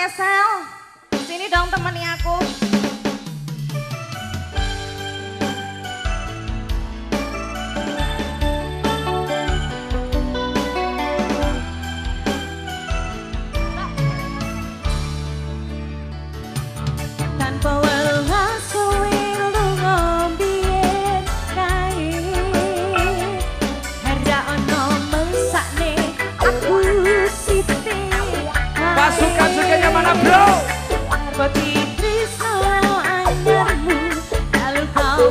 Kesel. Sini dong temani aku. Jakarta bro. Putri Trisno Kalau kau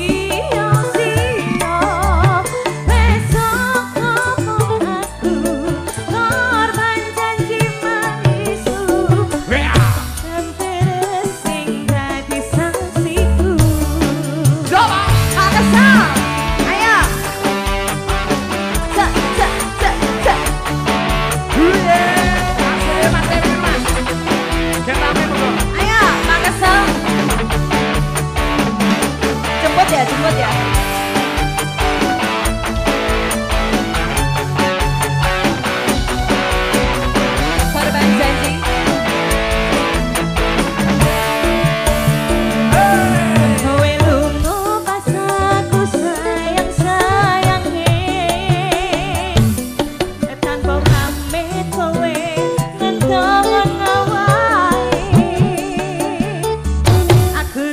stop!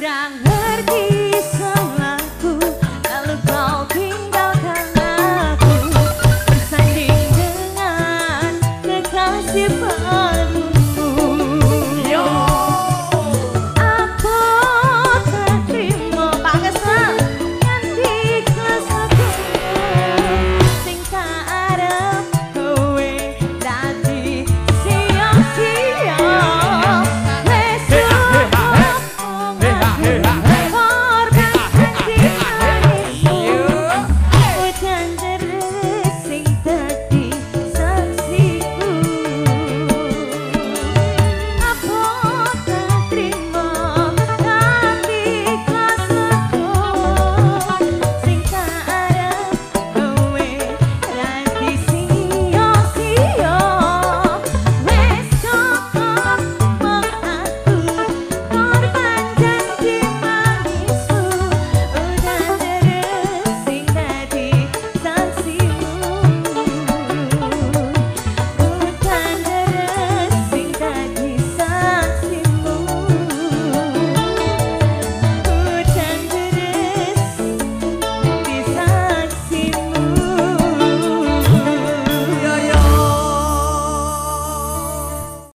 orang